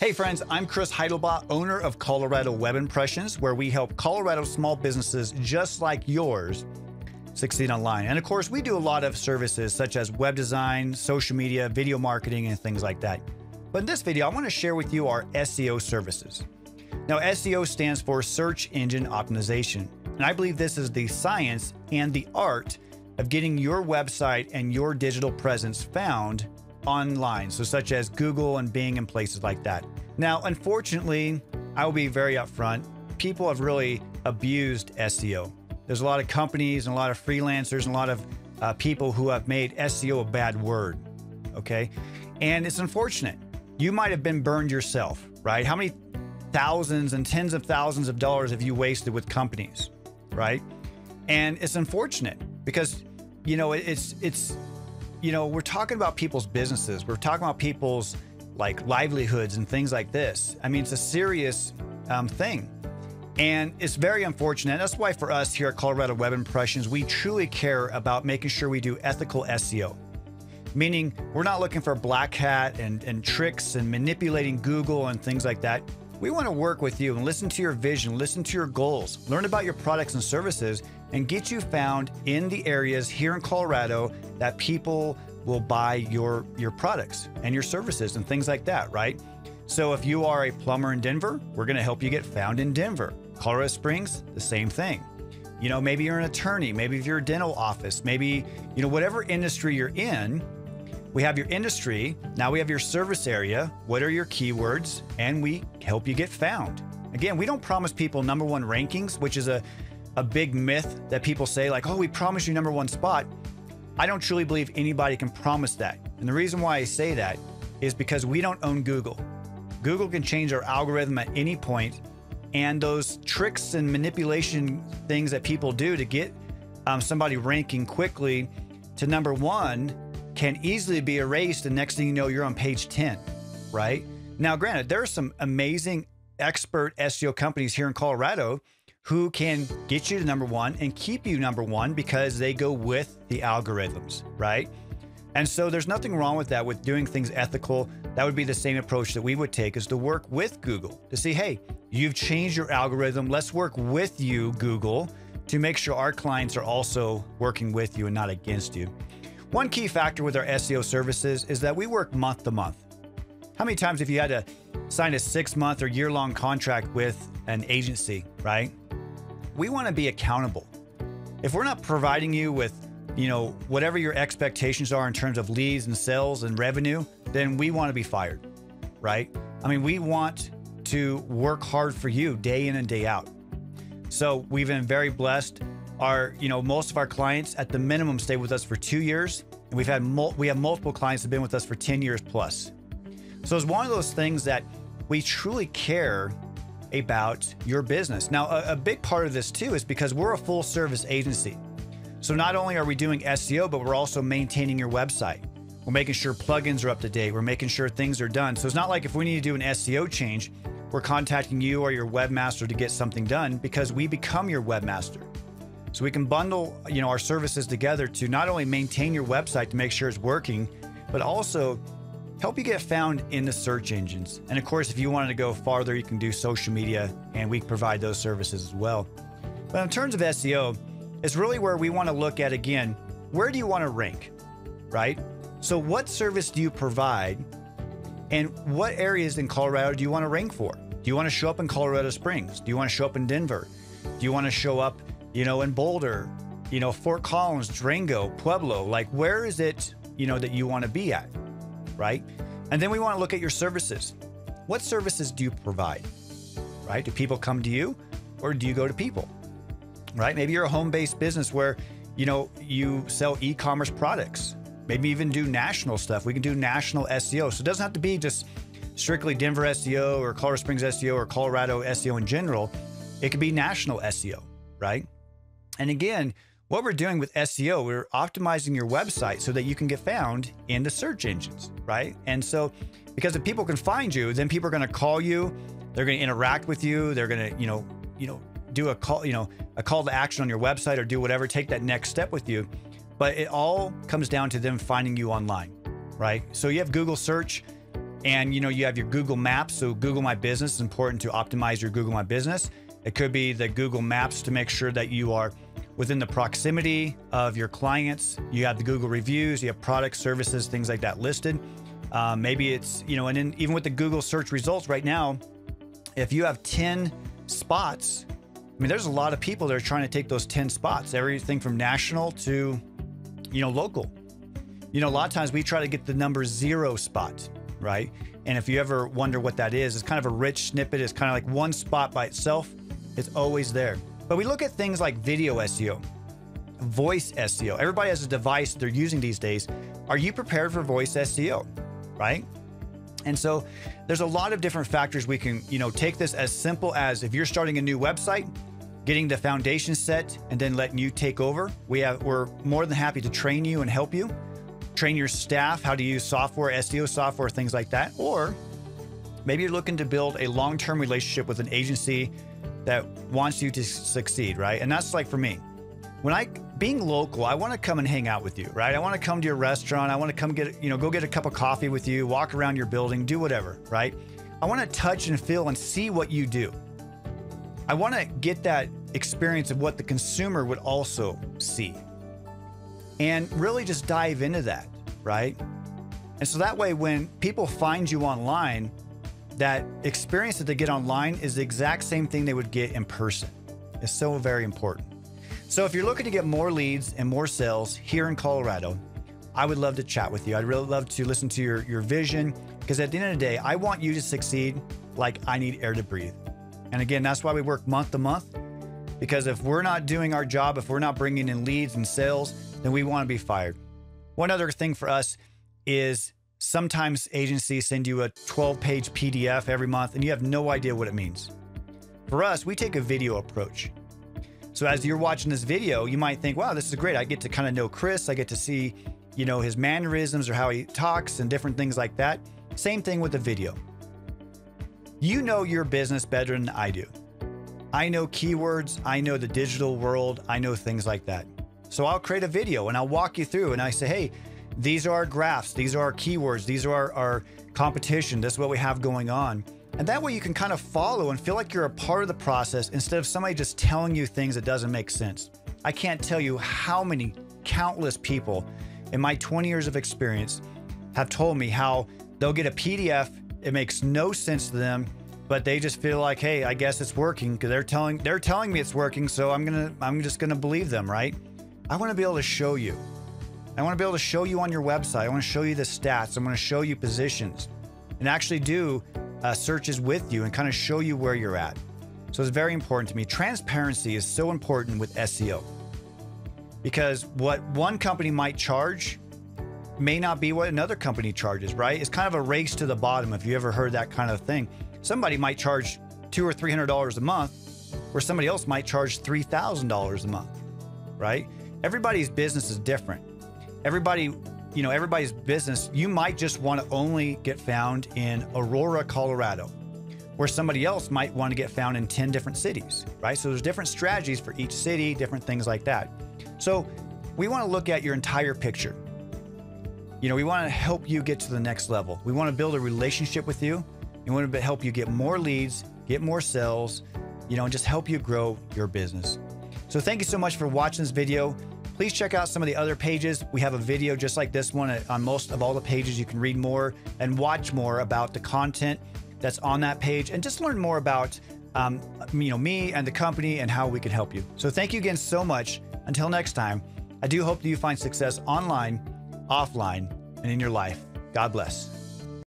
Hey friends, I'm Chris Heidlebaugh, owner of Colorado Web Impressions, where we help Colorado small businesses just like yours succeed online. And of course, we do a lot of services such as web design, social media, video marketing, and things like that. But in this video, I want to share with you our SEO services. Now, SEO stands for Search Engine Optimization. And I believe this is the science and the art of getting your website and your digital presence found online, so such as Google and Bing and places like that. Now, unfortunately, I will be very upfront. People have really abused SEO. There's a lot of companies and a lot of freelancers and a lot of uh, people who have made SEO a bad word. Okay. And it's unfortunate. You might have been burned yourself, right? How many thousands and tens of thousands of dollars have you wasted with companies, right? And it's unfortunate because, you know, it's, it's, you know, we're talking about people's businesses. We're talking about people's like livelihoods and things like this. I mean, it's a serious um, thing. And it's very unfortunate. That's why for us here at Colorado Web Impressions, we truly care about making sure we do ethical SEO. Meaning, we're not looking for black hat and, and tricks and manipulating Google and things like that. We want to work with you and listen to your vision, listen to your goals, learn about your products and services, and get you found in the areas here in Colorado that people will buy your your products and your services and things like that, right? So if you are a plumber in Denver, we're going to help you get found in Denver. Colorado Springs, the same thing. You know, maybe you're an attorney, maybe if you're a dental office, maybe, you know, whatever industry you're in, we have your industry, now we have your service area, what are your keywords, and we help you get found. Again, we don't promise people number 1 rankings, which is a a big myth that people say like, "Oh, we promise you number 1 spot." I don't truly believe anybody can promise that. And the reason why I say that is because we don't own Google. Google can change our algorithm at any point, and those tricks and manipulation things that people do to get um, somebody ranking quickly to number one can easily be erased. And next thing you know, you're on page 10, right? Now, granted, there are some amazing expert SEO companies here in Colorado who can get you to number one and keep you number one because they go with the algorithms, right? And so there's nothing wrong with that, with doing things ethical. That would be the same approach that we would take is to work with Google to see, hey, you've changed your algorithm. Let's work with you, Google, to make sure our clients are also working with you and not against you. One key factor with our SEO services is that we work month to month. How many times have you had to sign a six month or year long contract with an agency, right? We want to be accountable. If we're not providing you with, you know, whatever your expectations are in terms of leads and sales and revenue, then we want to be fired, right? I mean, we want to work hard for you day in and day out. So we've been very blessed. Our, you know, most of our clients at the minimum stay with us for two years, and we've had we have multiple clients that have been with us for 10 years plus. So it's one of those things that we truly care about your business. Now, a, a big part of this too is because we're a full service agency. So not only are we doing SEO, but we're also maintaining your website. We're making sure plugins are up to date. We're making sure things are done. So it's not like if we need to do an SEO change, we're contacting you or your webmaster to get something done because we become your webmaster. So we can bundle, you know, our services together to not only maintain your website to make sure it's working, but also help you get found in the search engines. And of course, if you wanted to go farther, you can do social media and we provide those services as well. But in terms of SEO, it's really where we want to look at again, where do you want to rank, right? So, what service do you provide and what areas in Colorado do you want to rank for? Do you want to show up in Colorado Springs? Do you want to show up in Denver? Do you want to show up, you know, in Boulder, you know, Fort Collins, Durango, Pueblo? Like, where is it, you know, that you want to be at? Right? And then we want to look at your services. What services do you provide? Right? Do people come to you or do you go to people? Right? Maybe you're a home-based business where, you know, you sell e-commerce products. Maybe even do national stuff. We can do national SEO. So it doesn't have to be just strictly Denver SEO or Colorado Springs SEO or Colorado SEO in general. It could be national SEO, right? And again, what we're doing with SEO, we're optimizing your website so that you can get found in the search engines, right? And so, because if people can find you, then people are going to call you, they're going to interact with you, they're going to, you know, you know, do a call, you know, a call to action on your website or do whatever, take that next step with you. But it all comes down to them finding you online, right? So you have Google search, And you know, you have your Google Maps. So Google My Business is important to optimize your Google My Business. It could be the Google Maps to make sure that you are within the proximity of your clients. You have the Google reviews, you have products, services, things like that listed. Um, maybe it's, you know, and then even with the Google search results right now, if you have 10 spots, I mean, there's a lot of people that are trying to take those 10 spots, everything from national to, you know, local. You know, a lot of times we try to get the number zero spot, right? And if you ever wonder what that is, it's kind of a rich snippet. It's kind of like one spot by itself. It's always there. But we look at things like video SEO, voice SEO. Everybody has a device they're using these days. Are you prepared for voice SEO? Right? And so there's a lot of different factors we can, you know, take this as simple as if you're starting a new website, getting the foundation set and then letting you take over. We have we're more than happy to train you and help you. Train your staff how to use software, SEO software, things like that. Or maybe you're looking to build a long-term relationship with an agency that wants you to succeed, right? And that's like for me. When I being local, I want to come and hang out with you, right? I want to come to your restaurant. I want to come get, you know, go get a cup of coffee with you, walk around your building, do whatever, right? I want to touch and feel and see what you do. I want to get that experience of what the consumer would also see. And really just dive into that, right? And so that way when people find you online, that experience that they get online is the exact same thing they would get in person. It's so very important. So if you're looking to get more leads and more sales here in Colorado, I would love to chat with you. I'd really love to listen to your, your vision because at the end of the day, I want you to succeed like I need air to breathe. And again, that's why we work month to month because if we're not doing our job, if we're not bringing in leads and sales, then we want to be fired. One other thing for us is sometimes agencies send you a 12 page PDF every month and you have no idea what it means. For us, we take a video approach. So as you're watching this video, you might think, wow, this is great. I get to kind of know Chris. I get to see, you know, his mannerisms or how he talks and different things like that. Same thing with the video. You know your business better than I do. I know keywords, I know the digital world, I know things like that. So I'll create a video and I'll walk you through and I say, hey, these are our graphs, these are our keywords, these are our, our competition, this is what we have going on. And that way you can kind of follow and feel like you're a part of the process instead of somebody just telling you things that doesn't make sense. I can't tell you how many countless people in my 20 years of experience have told me how they'll get a PDF, it makes no sense to them, but they just feel like, hey, I guess it's working because they're telling they're telling me it's working, so I'm gonna I'm just gonna believe them, right? I want to be able to show you. I want to be able to show you on your website. I want to show you the stats. I'm going to show you positions and actually do uh, searches with you and kind of show you where you're at. So it's very important to me. Transparency is so important with SEO because what one company might charge may not be what another company charges, right? It's kind of a race to the bottom if you ever heard that kind of thing. Somebody might charge two or three hundred dollars a month, where somebody else might charge three thousand dollars a month, right? Everybody's business is different. Everybody you know, everybody's business, you might just want to only get found in Aurora, Colorado, where somebody else might want to get found in 10 different cities, right? So there's different strategies for each city, different things like that. So we want to look at your entire picture. You know, we want to help you get to the next level. We want to build a relationship with you. We want to help you get more leads, get more sales, you know, and just help you grow your business. So thank you so much for watching this video. Please check out some of the other pages. We have a video just like this one on most of all the pages. You can read more and watch more about the content that's on that page and just learn more about um, you know me and the company and how we can help you. So thank you again so much. Until next time, I do hope that you find success online, offline, and in your life. God bless.